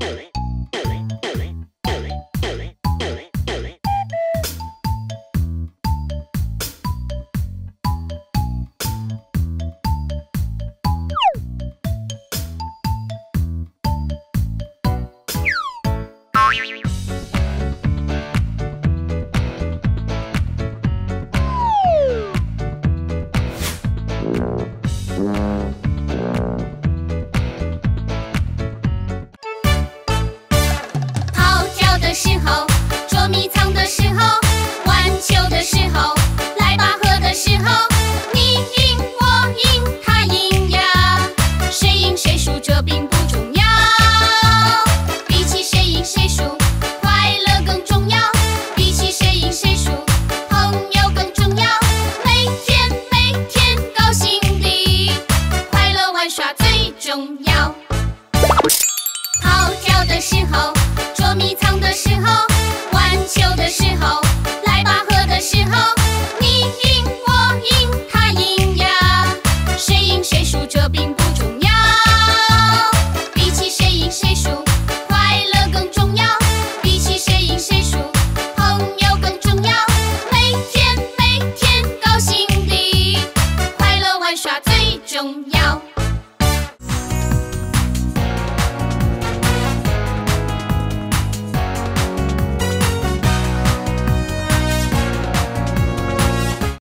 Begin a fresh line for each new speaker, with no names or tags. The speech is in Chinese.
Oh. 耍最重要。跑跳的时候捉迷藏的时候玩球的时候来拔河的时候你赢我赢他赢呀。谁赢谁输这并不重要。比起谁赢谁输快乐更重要。比起谁赢谁输朋友更重要。每天每天高兴地快乐玩耍最重要。